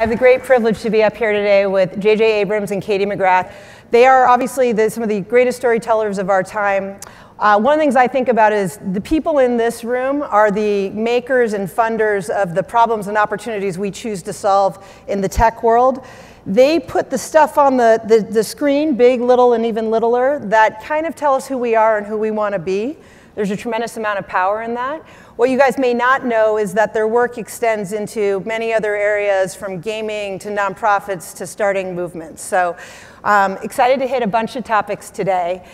I have the great privilege to be up here today with J.J. Abrams and Katie McGrath. They are obviously the, some of the greatest storytellers of our time. Uh, one of the things I think about is the people in this room are the makers and funders of the problems and opportunities we choose to solve in the tech world. They put the stuff on the, the, the screen, big, little, and even littler, that kind of tell us who we are and who we want to be. There's a tremendous amount of power in that. What you guys may not know is that their work extends into many other areas from gaming to nonprofits to starting movements. So um, excited to hit a bunch of topics today.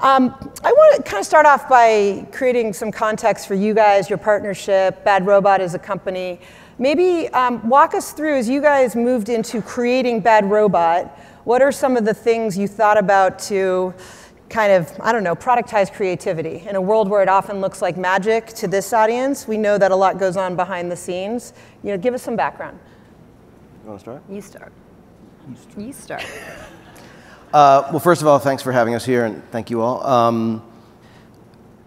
Um, I want to kind of start off by creating some context for you guys, your partnership, Bad Robot as a company. Maybe um, walk us through as you guys moved into creating Bad Robot, what are some of the things you thought about to kind of, I don't know, productize creativity. In a world where it often looks like magic to this audience, we know that a lot goes on behind the scenes. You know, give us some background. You want to start? You start. You start. uh, well, first of all, thanks for having us here, and thank you all. Um,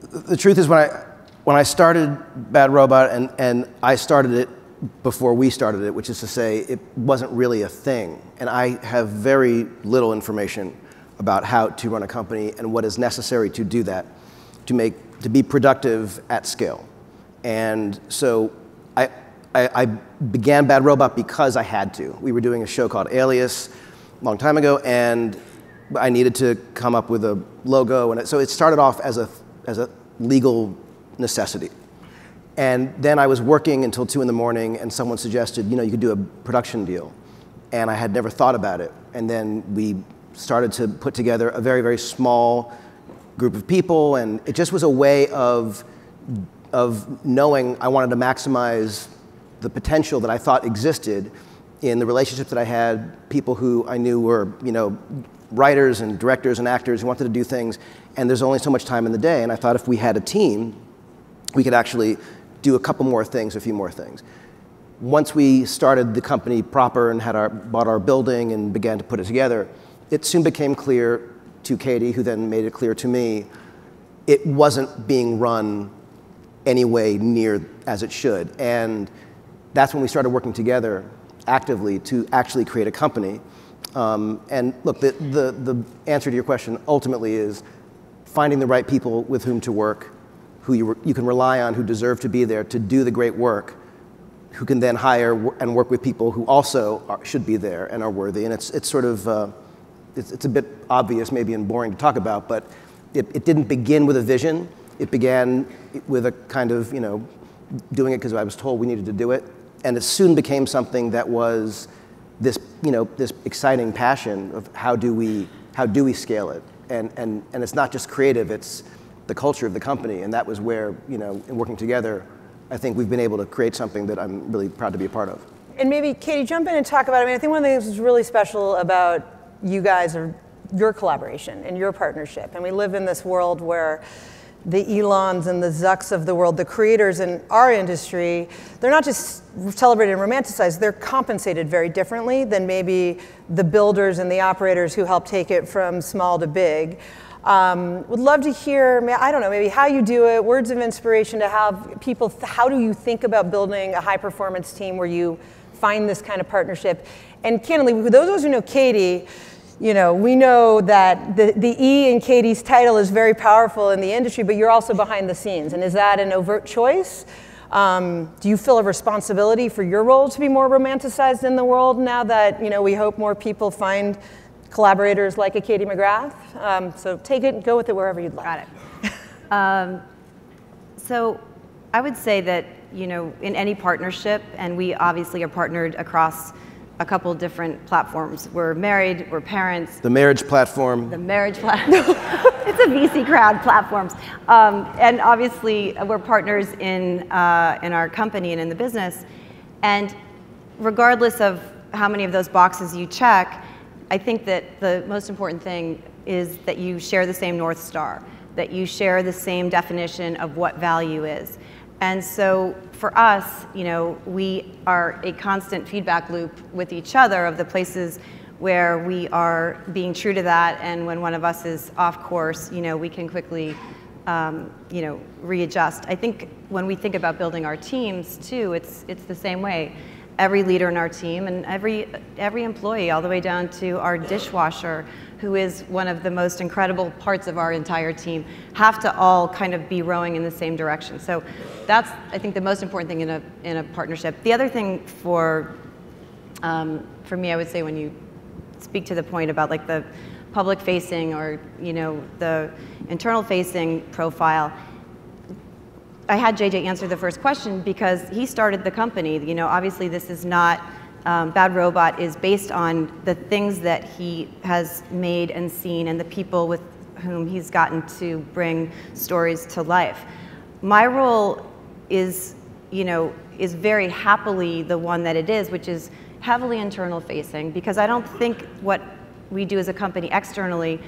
the truth is, when I when I started Bad Robot, and and I started it before we started it, which is to say, it wasn't really a thing, and I have very little information about how to run a company and what is necessary to do that, to make to be productive at scale. And so I, I, I, began Bad Robot because I had to. We were doing a show called Alias a long time ago, and I needed to come up with a logo. And it, so it started off as a, as a legal necessity. And then I was working until 2 in the morning, and someone suggested, you know, you could do a production deal. And I had never thought about it. And then we started to put together a very, very small group of people, and it just was a way of, of knowing I wanted to maximize the potential that I thought existed in the relationships that I had, people who I knew were, you know, writers and directors and actors who wanted to do things, and there's only so much time in the day, and I thought if we had a team, we could actually do a couple more things, a few more things. Once we started the company proper and had our, bought our building and began to put it together, it soon became clear to Katie, who then made it clear to me, it wasn't being run any way near as it should. And that's when we started working together actively to actually create a company. Um, and look, the, the, the answer to your question ultimately is finding the right people with whom to work, who you, you can rely on, who deserve to be there to do the great work, who can then hire and work with people who also are, should be there and are worthy. And it's, it's sort of, uh, it's, it's a bit obvious maybe and boring to talk about, but it, it didn't begin with a vision. It began with a kind of, you know, doing it because I was told we needed to do it. And it soon became something that was this, you know, this exciting passion of how do we, how do we scale it? And, and, and it's not just creative, it's the culture of the company. And that was where, you know, in working together, I think we've been able to create something that I'm really proud to be a part of. And maybe, Katie, jump in and talk about, I mean, I think one of the things that's really special about you guys are your collaboration and your partnership. And we live in this world where the Elons and the Zucks of the world, the creators in our industry, they're not just celebrated and romanticized, they're compensated very differently than maybe the builders and the operators who help take it from small to big. Um, would love to hear, I don't know, maybe how you do it, words of inspiration to have people, how do you think about building a high performance team where you find this kind of partnership? And candidly, those of us who know Katie, you know, we know that the, the E in Katie's title is very powerful in the industry, but you're also behind the scenes. And is that an overt choice? Um, do you feel a responsibility for your role to be more romanticized in the world now that, you know, we hope more people find collaborators like a Katie McGrath? Um, so take it and go with it wherever you'd like. Got it. um, so I would say that, you know, in any partnership, and we obviously are partnered across a couple different platforms. We're married, we're parents. The marriage platform. The marriage platform. it's a VC crowd platforms. Um, and obviously, we're partners in, uh, in our company and in the business. And regardless of how many of those boxes you check, I think that the most important thing is that you share the same North Star, that you share the same definition of what value is. And so for us, you know, we are a constant feedback loop with each other of the places where we are being true to that, and when one of us is off course, you know, we can quickly, um, you know, readjust. I think when we think about building our teams too, it's it's the same way. every leader in our team and every, every employee, all the way down to our dishwasher, who is one of the most incredible parts of our entire team, have to all kind of be rowing in the same direction. So that's, I think, the most important thing in a, in a partnership. The other thing for, um, for me, I would say when you speak to the point about like the public facing or, you know, the internal facing profile, I had JJ answer the first question because he started the company. You know, obviously this is not, um, Bad Robot is based on the things that he has made and seen and the people with whom he's gotten to bring stories to life. My role is, you know, is very happily the one that it is, which is heavily internal facing because I don't think what we do as a company externally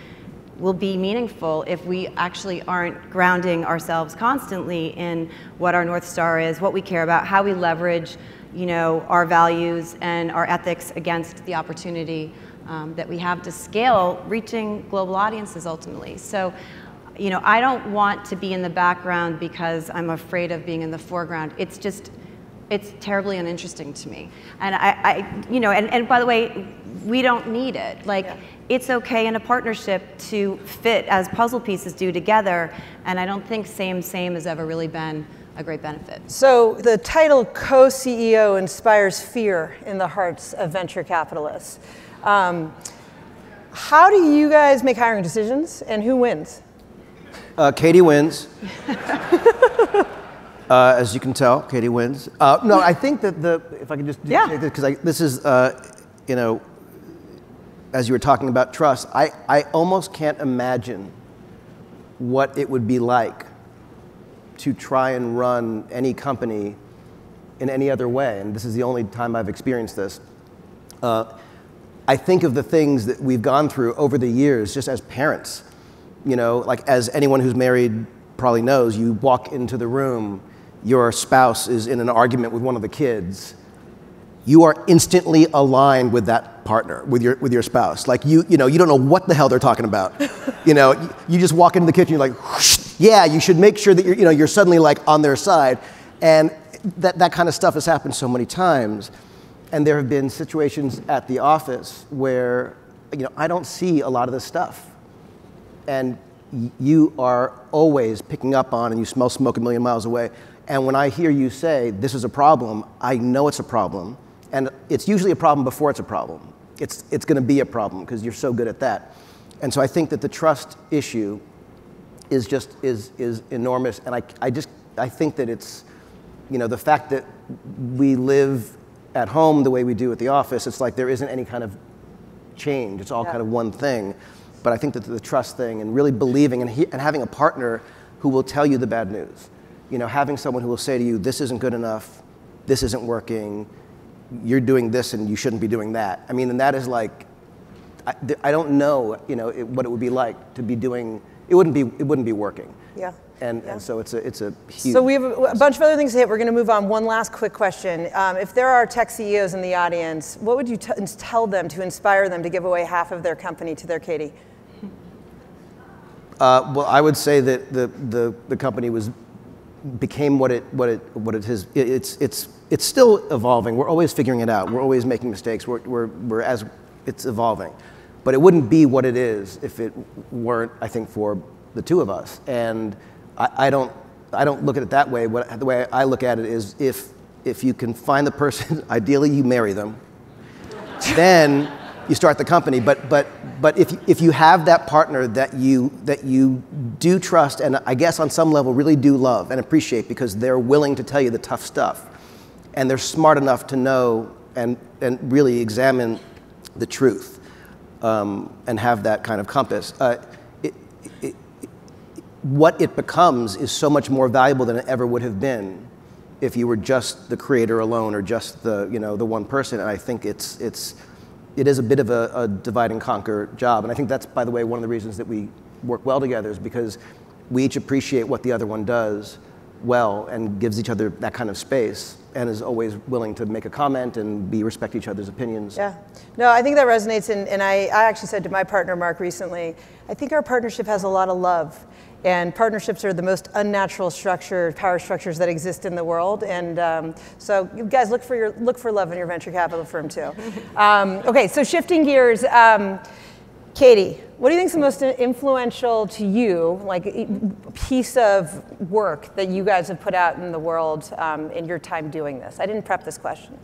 will be meaningful if we actually aren't grounding ourselves constantly in what our North Star is, what we care about, how we leverage you know, our values and our ethics against the opportunity um, that we have to scale reaching global audiences ultimately. So, you know, I don't want to be in the background because I'm afraid of being in the foreground. It's just, it's terribly uninteresting to me. And I, I you know, and, and by the way, we don't need it. Like, yeah. it's okay in a partnership to fit as puzzle pieces do together. And I don't think same, same has ever really been a great benefit. So the title co-CEO inspires fear in the hearts of venture capitalists. Um, how do you guys make hiring decisions and who wins? Uh, Katie wins. Uh, as you can tell, Katie wins. Uh, no, I think that the, if I can just yeah. because this is, uh, you know, as you were talking about trust, I, I almost can't imagine what it would be like to try and run any company in any other way. And this is the only time I've experienced this. Uh, I think of the things that we've gone through over the years just as parents. You know, like as anyone who's married probably knows, you walk into the room your spouse is in an argument with one of the kids, you are instantly aligned with that partner, with your, with your spouse. Like you, you know, you don't know what the hell they're talking about. you know, you, you, just walk into the kitchen, you're like, yeah, you should make sure that you're, you know, you're suddenly like on their side. And that, that kind of stuff has happened so many times. And there have been situations at the office where, you know, I don't see a lot of this stuff. And you are always picking up on and you smell smoke a million miles away and when I hear you say, this is a problem, I know it's a problem. And it's usually a problem before it's a problem. It's, it's going to be a problem because you're so good at that. And so I think that the trust issue is just is, is enormous. And I, I just I think that it's, you know, the fact that we live at home the way we do at the office, it's like there isn't any kind of change. It's all yeah. kind of one thing. But I think that the trust thing and really believing and, he, and having a partner who will tell you the bad news you know, having someone who will say to you, this isn't good enough, this isn't working, you're doing this and you shouldn't be doing that. I mean, and that is like, I, I don't know, you know, it, what it would be like to be doing, it wouldn't be, it wouldn't be working. Yeah. And, yeah. and so it's a, it's a huge. So we have a, bunch of other things to hit. We're going to move on. One last quick question. Um, if there are tech CEOs in the audience, what would you t- tell them to inspire them to give away half of their company to their Katie? Uh, well, I would say that the, the, the company was became what it, what it, what it is. It's, it's, it's still evolving. We're always figuring it out. We're always making mistakes. We're, we're, we're as it's evolving. But it wouldn't be what it is if it weren't, I think, for the two of us. And I, I don't, I don't look at it that way. What, the way I look at it is if, if you can find the person, ideally you marry them, then you start the company. But, but, but if, if you have that partner that you, that you do trust and I guess on some level really do love and appreciate because they're willing to tell you the tough stuff and they're smart enough to know and, and really examine the truth um, and have that kind of compass, uh, it, it, what it becomes is so much more valuable than it ever would have been if you were just the creator alone or just the, you know, the one person. And I think it's, it's, it is a bit of a, a, divide and conquer job. And I think that's, by the way, one of the reasons that we work well together is because we each appreciate what the other one does well and gives each other that kind of space and is always willing to make a comment and be respect each other's opinions. Yeah. No, I think that resonates. And, and I, I actually said to my partner, Mark, recently, I think our partnership has a lot of love. and partnerships are the most unnatural structure, power structures that exist in the world. And um, so, you guys, look for your look for love in your venture capital firm too. Um, okay, so shifting gears, um, Katie, what do you think is the most influential to you, like piece of work that you guys have put out in the world um, in your time doing this? I didn't prep this question.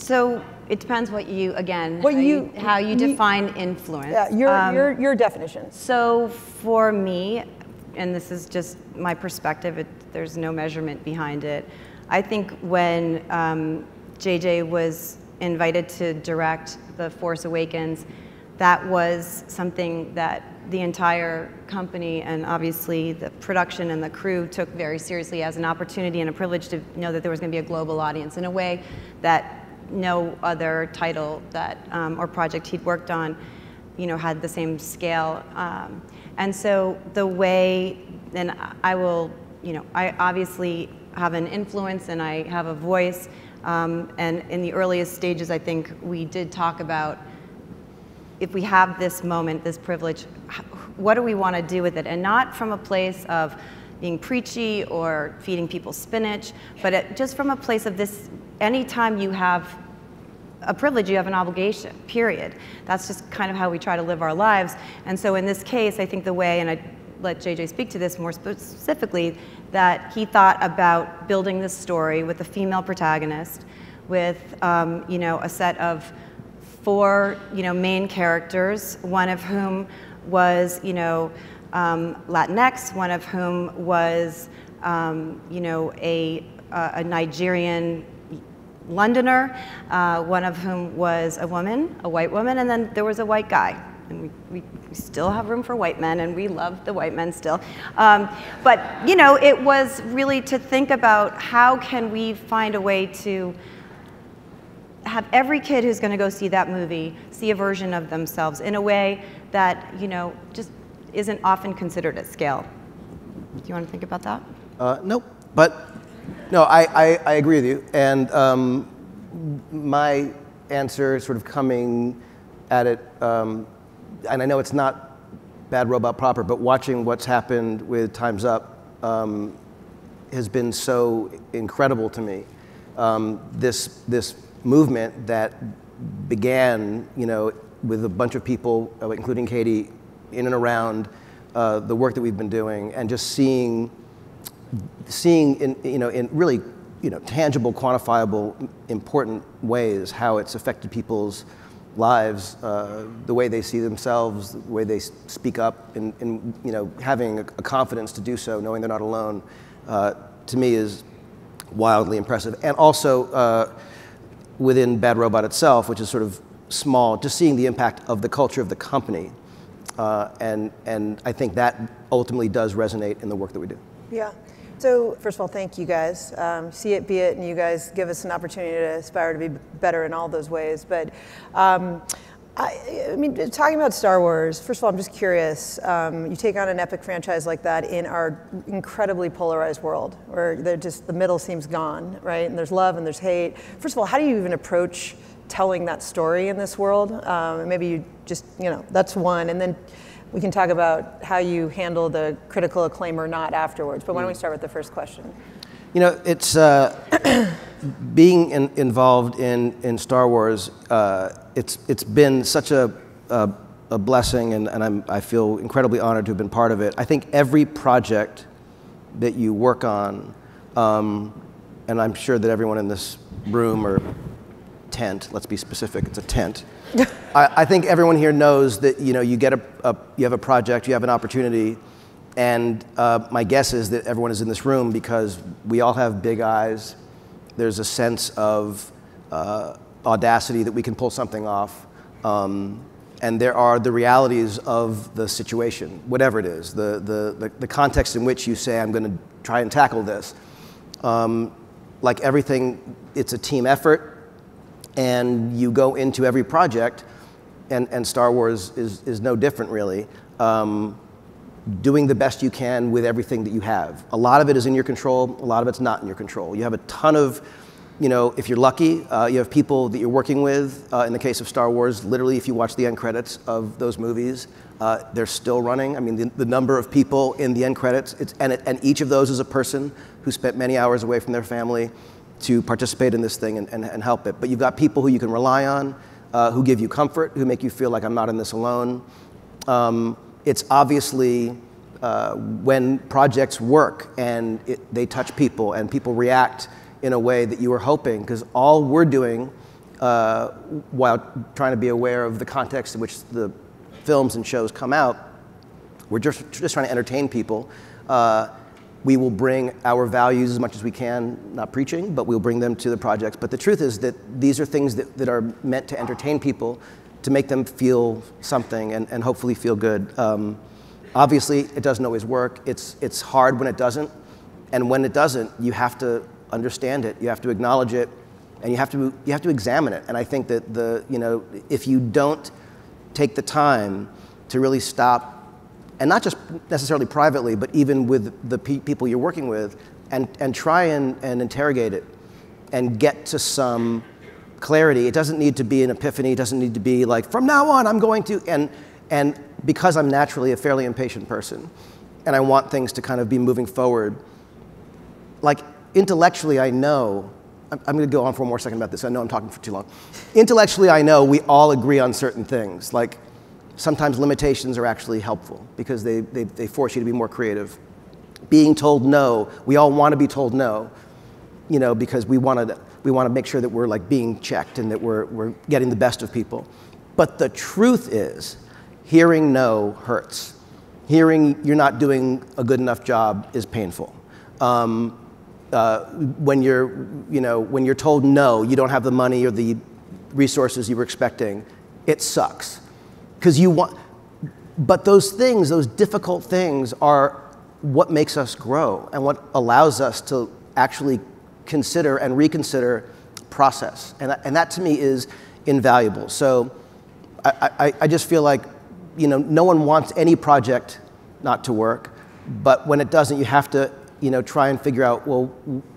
So it depends what you again what how you, you how you, you define influence. Yeah, your um, your your definition. So for me, and this is just my perspective. It, there's no measurement behind it. I think when um, JJ was invited to direct The Force Awakens, that was something that the entire company and obviously the production and the crew took very seriously as an opportunity and a privilege to know that there was going to be a global audience in a way that no other title that um, or project he'd worked on, you know, had the same scale. Um, and so the way, and I will, you know, I obviously have an influence and I have a voice. Um, and in the earliest stages, I think we did talk about if we have this moment, this privilege, what do we want to do with it? And not from a place of being preachy or feeding people spinach, but it, just from a place of this anytime you have a privilege, you have an obligation, period. That's just kind of how we try to live our lives. And so in this case, I think the way, and I let JJ speak to this more specifically, that he thought about building this story with a female protagonist, with um, you know a set of four you know main characters, one of whom was you know um, Latinx, one of whom was um, you know a, a Nigerian Londoner, uh, one of whom was a woman, a white woman, and then there was a white guy. And we, we, we still have room for white men, and we love the white men still. Um, but, you know, it was really to think about how can we find a way to have every kid who's going to go see that movie see a version of themselves in a way that, you know, just isn't often considered at scale. Do you want to think about that? Uh, nope. But no, I, I, I agree with you. And um, my answer, sort of coming at it, um, and I know it's not Bad Robot proper, but watching what's happened with Time's Up um, has been so incredible to me. Um, this, this movement that began, you know, with a bunch of people, uh, including Katie, in and around uh, the work that we've been doing, and just seeing seeing in, you know, in really you know, tangible, quantifiable, important ways how it's affected people's lives, uh, the way they see themselves, the way they speak up, and, and you know, having a, confidence to do so, knowing they're not alone, uh, to me is wildly impressive. And also uh, within Bad Robot itself, which is sort of small, just seeing the impact of the culture of the company. Uh, and, and I think that ultimately does resonate in the work that we do. Yeah. So, first of all, thank you guys. Um, see it, be it, and you guys give us an opportunity to aspire to be better in all those ways. But um, I, I, mean, talking about Star Wars, first of all, I'm just curious. Um, you take on an epic franchise like that in our incredibly polarized world, where just the middle seems gone, right? And there's love and there's hate. First of all, how do you even approach telling that story in this world? Um, maybe you just, you know, that's one. And then we can talk about how you handle the critical acclaim or not afterwards. But why don't we start with the first question? You know, it's uh, being in, involved in, in Star Wars. Uh, it's it's been such a, a, a blessing, and, and I'm, I feel incredibly honored to have been part of it. I think every project that you work on, um, and I'm sure that everyone in this room or tent, let's be specific, it's a tent. I, I, think everyone here knows that you know you get a, a, you have a project, you have an opportunity, and uh, my guess is that everyone is in this room because we all have big eyes. There's a sense of uh, audacity that we can pull something off. Um, and there are the realities of the situation, whatever it is, the, the, the, the context in which you say, I'm going to try and tackle this. Um, like everything, it's a team effort and you go into every project, and, and Star Wars is, is no different really, um, doing the best you can with everything that you have. A lot of it is in your control, a lot of it's not in your control. You have a ton of you know, if you're lucky, uh, you have people that you're working with. Uh, in the case of Star Wars, literally, if you watch the end credits of those movies, uh, they're still running. I mean, the, the, number of people in the end credits, and, it, and each of those is a person who spent many hours away from their family to participate in this thing and, and, and help it. But you've got people who you can rely on, uh, who give you comfort, who make you feel like I'm not in this alone. Um, it's obviously uh, when projects work and it, they touch people and people react in a way that you were hoping, because all we're doing uh, while trying to be aware of the context in which the films and shows come out, we're just, just trying to entertain people. Uh, we will bring our values as much as we can, not preaching, but we'll bring them to the projects. But the truth is that these are things that, that are meant to entertain people, to make them feel something and, and hopefully feel good. Um, obviously, it doesn't always work. It's, it's hard when it doesn't. And when it doesn't, you have to understand it, you have to acknowledge it, and you have to, you have to examine it. And I think that the, you know, if you don't take the time to really stop, and not just necessarily privately, but even with the pe people you're working with, and, and try and, and interrogate it and get to some clarity. It doesn't need to be an epiphany, it doesn't need to be like, from now on, I'm going to, and, and because I'm naturally a fairly impatient person, and I want things to kind of be moving forward, like intellectually, I know, I'm, I'm going to go on for one more second about this. I know I'm talking for too long. Intellectually, I know we all agree on certain things. Like sometimes limitations are actually helpful because they, they, they force you to be more creative. Being told no, we all want to be told no, you know, because we want to, we want to make sure that we're like being checked and that we're, we're getting the best of people. But the truth is, hearing no hurts. Hearing you're not doing a good enough job is painful. Um, uh, when you're, you know, when you're told no, you don't have the money or the resources you were expecting, it sucks. Because you want, but those things, those difficult things, are what makes us grow and what allows us to actually consider and reconsider process. And, and that to me is invaluable. So I, I, I just feel like, you know, no one wants any project not to work, but when it doesn't, you have to you know, try and figure out, well,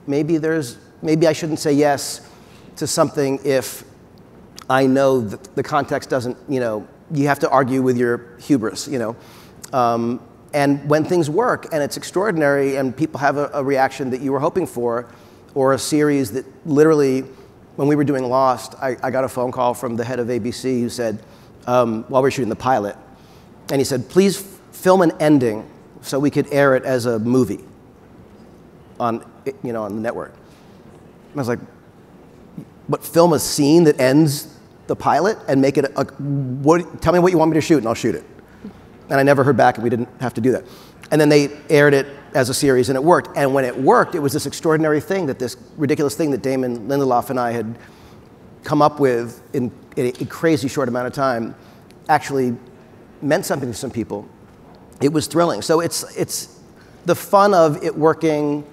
maybe there's, maybe I shouldn't say yes to something if I know that the context doesn't, you know, you have to argue with your hubris, you know. Um, and when things work and it's extraordinary and people have a, a, reaction that you were hoping for, or a series that literally, when we were doing Lost, I, I got a phone call from the head of ABC who said, um, while we were shooting the pilot, and he said, please film an ending so we could air it as a movie on, you know, on the network. And I was like, but film a scene that ends the pilot and make it a, what, tell me what you want me to shoot and I'll shoot it. And I never heard back and we didn't have to do that. And then they aired it as a series and it worked. And when it worked, it was this extraordinary thing that this ridiculous thing that Damon Lindelof and I had come up with in, in a crazy short amount of time actually meant something to some people. It was thrilling. So it's, it's the fun of it working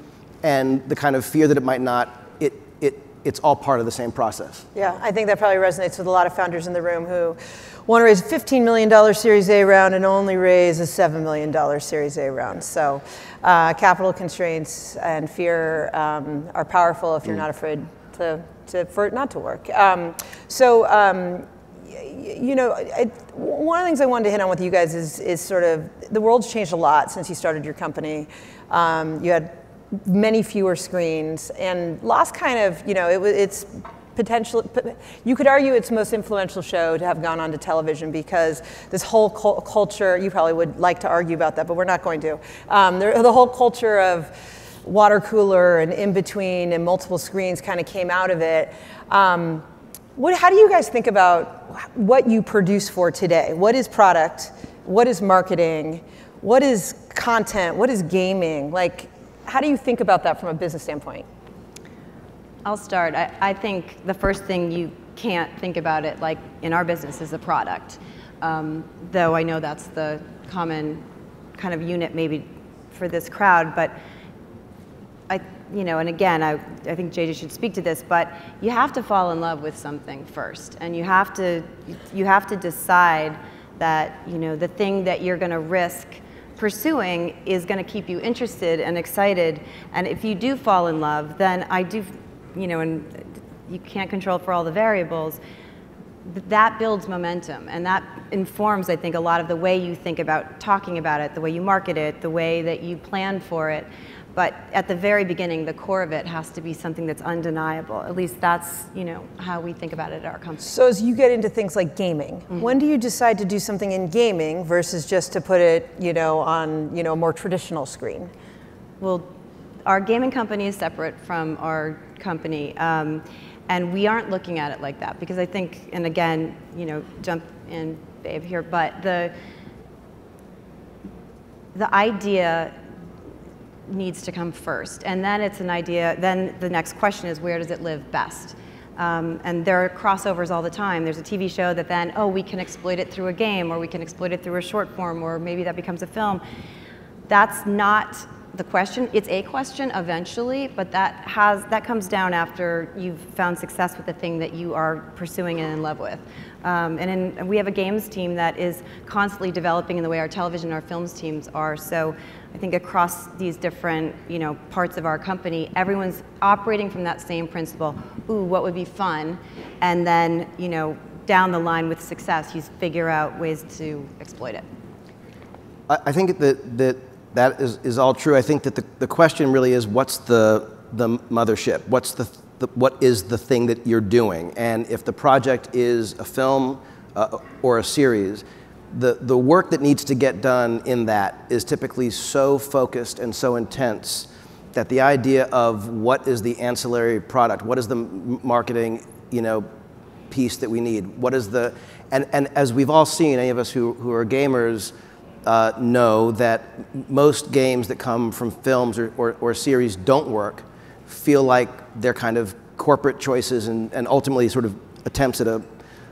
and the kind of fear that it might not, it's all part of the same process. Yeah, I think that probably resonates with a lot of founders in the room who want to raise a $15 million Series A round and only raise a $7 million Series A round. So uh, capital constraints and fear um, are powerful if you're mm. not afraid to, to, for it not to work. Um, so, um, you know, I, one of the things I wanted to hit on with you guys is, is sort of the world's changed a lot since you started your company. Um, you had many fewer screens. And Lost kind of, you know, it, it's potentially, you could argue its most influential show to have gone on to television because this whole culture, you probably would like to argue about that, but we're not going to. Um, the, the whole culture of water cooler and in between and multiple screens kind of came out of it. Um, what, how do you guys think about what you produce for today? What is product? What is marketing? What is content? What is gaming? Like, how do you think about that from a business standpoint? I'll start. I, I think the first thing you can't think about it like in our business is the product. Um, though I know that's the common kind of unit maybe for this crowd, but I, you know, and again, I, I think JJ should speak to this, but you have to fall in love with something first, and you have to, you have to decide that, you know, the thing that you're going to risk pursuing is going to keep you interested and excited. And if you do fall in love, then I do you know, and you can't control for all the variables, that builds momentum and that informs, I think, a lot of the way you think about talking about it, the way you market it, the way that you plan for it. But at the very beginning, the core of it has to be something that's undeniable. At least that's you know how we think about it at our company. So as you get into things like gaming, mm-hmm. when do you decide to do something in gaming versus just to put it you know on you know a more traditional screen? Well, our gaming company is separate from our company. Um, and we aren't looking at it like that because I think, and again, you know, jump in, babe, here, but the the idea needs to come first, and then it's an idea. Then the next question is, where does it live best? Um, and there are crossovers all the time. There's a TV show that then, oh, we can exploit it through a game, or we can exploit it through a short form, or maybe that becomes a film. That's not the question. It's a question eventually, but that has that comes down after you've found success with the thing that you are pursuing and in love with. Um, and, in, we have a games team that is constantly developing in the way our television our films teams are. So I think across these different you know parts of our company, everyone's operating from that same principle. Ooh, what would be fun? And then you know down the line with success, you figure out ways to exploit it. I think that that that is, is all true. I think that the, the question really is what's the, the mothership? What's the, the, what is the thing that you're doing? And if the project is a film uh, or a series, the, the work that needs to get done in that is typically so focused and so intense that the idea of what is the ancillary product, what is the marketing, you know, piece that we need, what is the, and, and as we've all seen, any of us who, who are gamers, uh, know that most games that come from films or, or, or, series don't work, feel like they're kind of corporate choices and, and ultimately sort of attempts at a,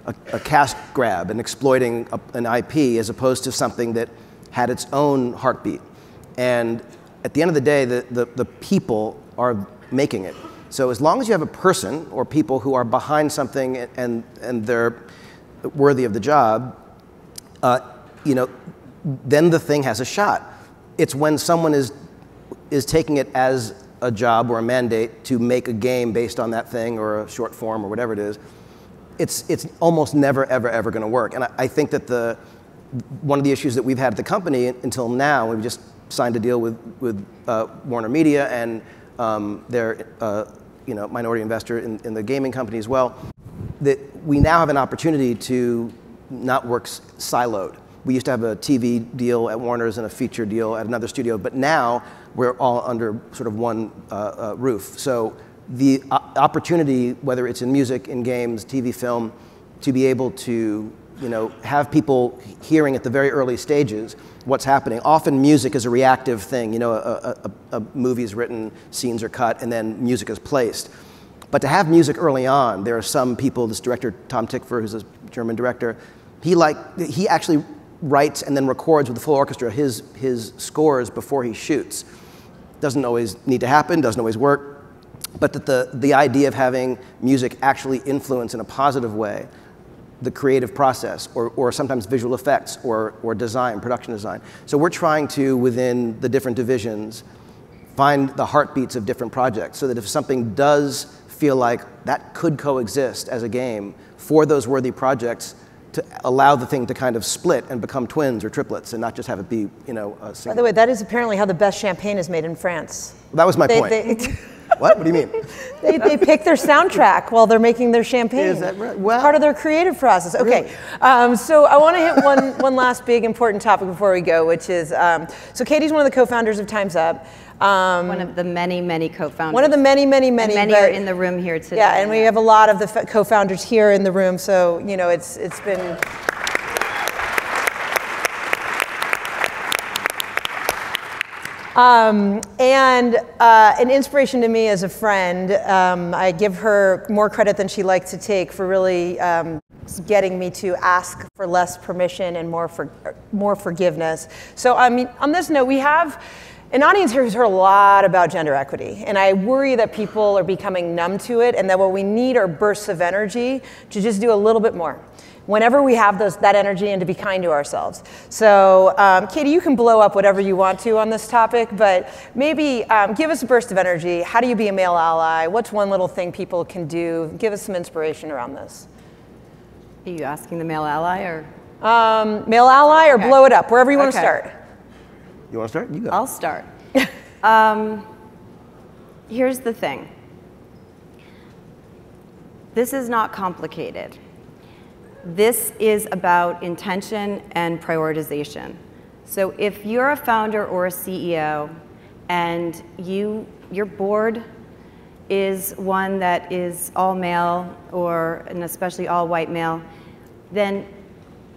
a, a cash grab and exploiting a, an IP as opposed to something that had its own heartbeat. And at the end of the day, the, the, the people are making it. So as long as you have a person or people who are behind something and, and they're worthy of the job, uh, you know, then the thing has a shot. It's when someone is, is taking it as a job or a mandate to make a game based on that thing or a short form or whatever it is, it's, it's almost never, ever, ever going to work. And I, I, think that the, one of the issues that we've had at the company until now, we've just signed a deal with, with uh, Warner Media and um, their uh, you know, minority investor in, in the gaming company as well, that we now have an opportunity to not work siloed we used to have a TV deal at Warner's and a feature deal at another studio, but now we're all under sort of one uh, uh, roof. So the opportunity, whether it's in music, in games, TV, film, to be able to you know, have people hearing at the very early stages what's happening. Often music is a reactive thing. You know, a, a, a movie is written, scenes are cut, and then music is placed. But to have music early on, there are some people, this director, Tom Tykwer, who's a German director, he like, he actually writes and then records with the full orchestra his, his scores before he shoots. Doesn't always need to happen, doesn't always work, but that the, the idea of having music actually influence in a positive way the creative process or, or sometimes visual effects or, or design, production design. So we're trying to, within the different divisions, find the heartbeats of different projects so that if something does feel like that could coexist as a game for those worthy projects, to allow the thing to kind of split and become twins or triplets and not just have it be, you know, a single. By the way, that is apparently how the best champagne is made in France. Well, that was my they, point. They, what? What do you mean? they, they pick their soundtrack while they're making their champagne. Is that right? Well, part of their creative process. Okay, really? um, so I want to hit one, one last big important topic before we go, which is um, so Katie's one of the co-founders of Time's Up. Um, one of the many, many co-founders. One of the many, many, many. And many but, are in the room here today. Yeah, and we have a lot of the co-founders here in the room. So you know, it's it's been. Um, and uh, an inspiration to me as a friend, um, I give her more credit than she likes to take for really um, getting me to ask for less permission and more, for, more forgiveness. So, I mean, on this note, we have an audience here who's heard a lot about gender equity, and I worry that people are becoming numb to it, and that what we need are bursts of energy to just do a little bit more. Whenever we have those, that energy and to be kind to ourselves. So, um, Katie, you can blow up whatever you want to on this topic, but maybe um, give us a burst of energy. How do you be a male ally? What's one little thing people can do? Give us some inspiration around this. Are you asking the male ally or? Um, male ally or okay. blow it up, wherever you want to start. You want to start? You go. I'll start. um, here's the thing. This is not complicated. This is about intention and prioritization. So if you're a founder or a CEO and you, your board is one that is all male or especially all white male, then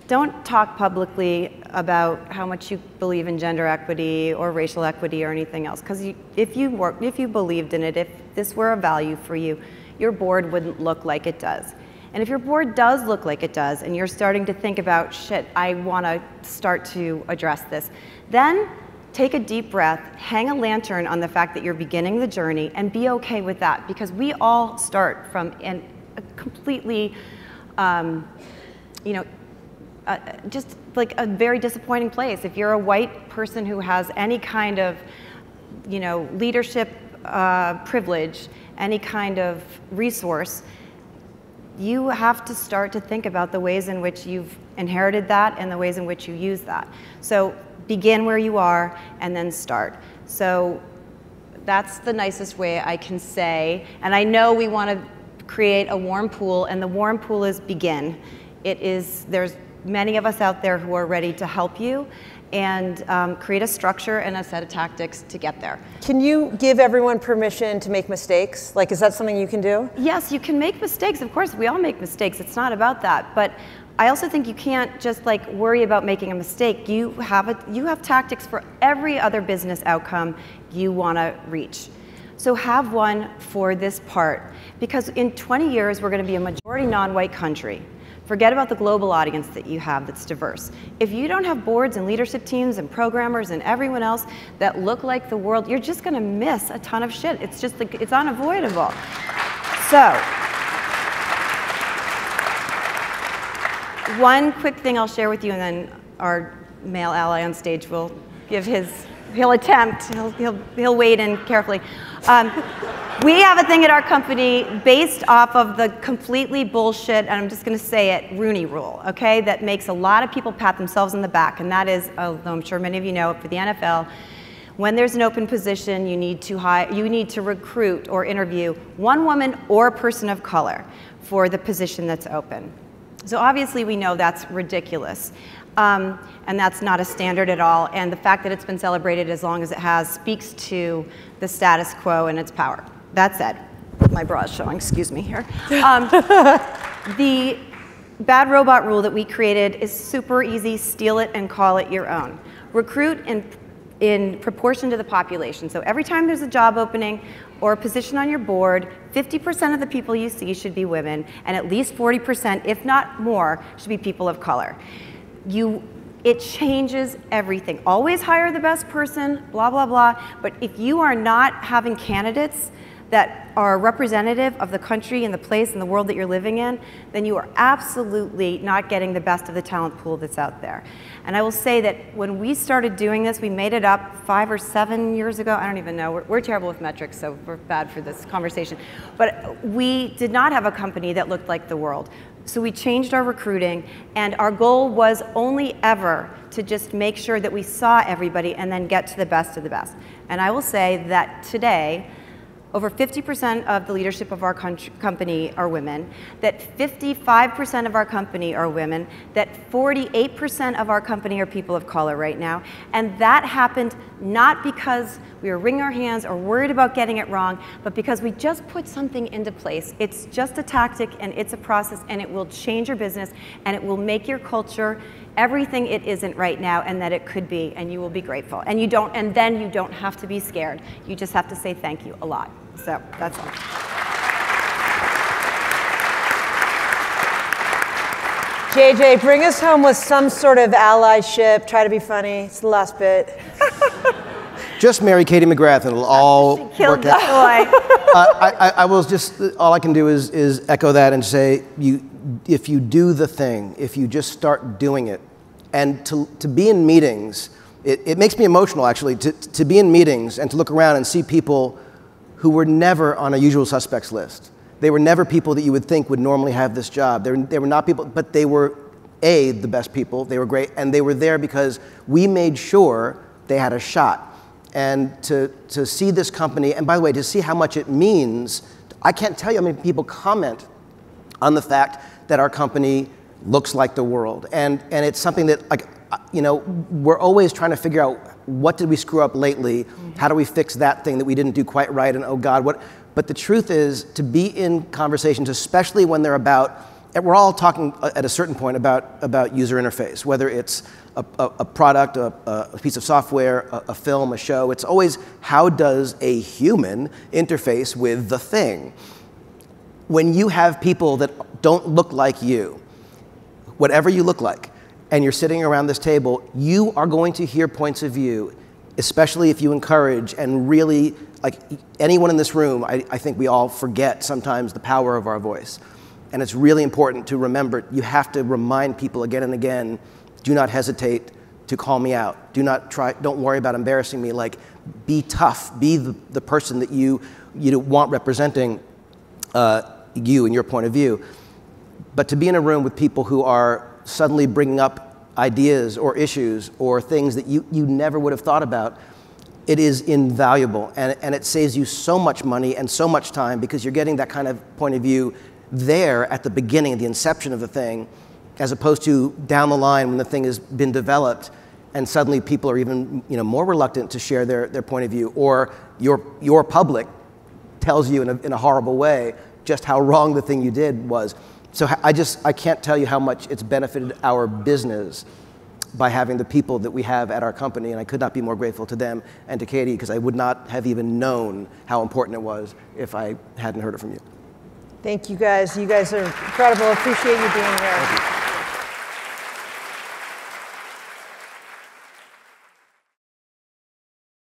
don't talk publicly about how much you believe in gender equity or racial equity or anything else. Because if you work, if you believed in it, if this were a value for you, your board wouldn't look like it does. And if your board does look like it does, and you're starting to think about, shit, I want to start to address this, then take a deep breath, hang a lantern on the fact that you're beginning the journey, and be okay with that because we all start from an, a completely, um, you know, uh, just like a very disappointing place. If you're a white person who has any kind of, you know, leadership uh, privilege, any kind of resource, you have to start to think about the ways in which you've inherited that and the ways in which you use that. So begin where you are and then start. So that's the nicest way I can say. And I know we want to create a warm pool, and the warm pool is begin. It is, there's many of us out there who are ready to help you and um, create a structure and a set of tactics to get there. Can you give everyone permission to make mistakes? Like, is that something you can do? Yes, you can make mistakes. Of course, we all make mistakes. It's not about that. But I also think you can't just like worry about making a mistake. You have a, you have tactics for every other business outcome you want to reach. So have one for this part because in 20 years we're going to be a majority non-white country. Forget about the global audience that you have that's diverse. If you don't have boards and leadership teams and programmers and everyone else that look like the world, you're just going to miss a ton of shit. It's just like, it's unavoidable. So, one quick thing I'll share with you, and then our male ally on stage will give his, he'll attempt, he'll, he'll, he'll wade in carefully. Um, we have a thing at our company based off of the completely bullshit, and I'm just going to say it, Rooney Rule, okay, that makes a lot of people pat themselves on the back, and that is, although I'm sure many of you know, it, for the NFL, when there's an open position, you need to hire, you need to recruit or interview one woman or a person of color for the position that's open. So obviously we know that's ridiculous. Um, and that's not a standard at all. And the fact that it's been celebrated as long as it has speaks to the status quo and its power. That said, my bra is showing, excuse me here. Um, the bad robot rule that we created is super easy, steal it and call it your own. Recruit in, in proportion to the population. So every time there's a job opening or a position on your board, 50% of the people you see should be women, and at least 40%, if not more, should be people of color. You it changes everything. Always hire the best person, blah, blah, blah. But if you are not having candidates that are representative of the country and the place and the world that you're living in, then you are absolutely not getting the best of the talent pool that's out there. And I will say that when we started doing this, we made it up five or seven years ago. I don't even know. We're, we're terrible with metrics, so we're bad for this conversation. But we did not have a company that looked like the world. So we changed our recruiting, and our goal was only ever to just make sure that we saw everybody and then get to the best of the best. And I will say that today, over 50% of the leadership of our company are women, that 55% of our company are women, that 48% of our company are people of color right now. And that happened not because we were wringing our hands or worried about getting it wrong, but because we just put something into place. It's just a tactic and it's a process and it will change your business and it will make your culture everything it isn't right now and that it could be and you will be grateful. And you don't and then you don't have to be scared. You just have to say thank you a lot. So that's all. JJ, bring us home with some sort of allyship. Try to be funny. It's the last bit. Just marry Katie McGrath and it'll all work out. Uh, I, I, I will just, all I can do is, is echo that and say, you, if you do the thing, if you just start doing it, and to, to be in meetings, it, it makes me emotional actually, to, to be in meetings and to look around and see people who were never on a usual suspects list. They were never people that you would think would normally have this job. They were, they were not people, but they were A, the best people, they were great, and they were there because we made sure they had a shot. And to, to see this company, and by the way, to see how much it means, I can't tell you how many people comment on the fact that our company looks like the world. And, and it's something that, like, uh, you know, we're always trying to figure out what did we screw up lately? Mm-hmm. How do we fix that thing that we didn't do quite right? And oh God, what? But the truth is, to be in conversations, especially when they're about, we're all talking uh, at a certain point about, about user interface, whether it's a, a, a product, a, a, piece of software, a, film, a show. It's always how does a human interface with the thing? When you have people that don't look like you, whatever you look like, and you're sitting around this table, you are going to hear points of view, especially if you encourage and really, like anyone in this room, I, I think we all forget sometimes the power of our voice. And it's really important to remember, you have to remind people again and again, do not hesitate to call me out. Do not try, don't worry about embarrassing me. Like, be tough. Be the, the person that you, you want representing uh, you and your point of view. But to be in a room with people who are suddenly bringing up ideas or issues or things that you, you never would have thought about, it is invaluable. And, and it saves you so much money and so much time because you're getting that kind of point of view there at the beginning, the inception of the thing, as opposed to down the line when the thing has been developed and suddenly people are even you know, more reluctant to share their, their point of view or your, your public tells you in a, in a horrible way just how wrong the thing you did was. So I just, I can't tell you how much it's benefited our business by having the people that we have at our company, and I could not be more grateful to them and to Katie because I would not have even known how important it was if I hadn't heard it from you. Thank you guys. You guys are incredible. Appreciate you being here.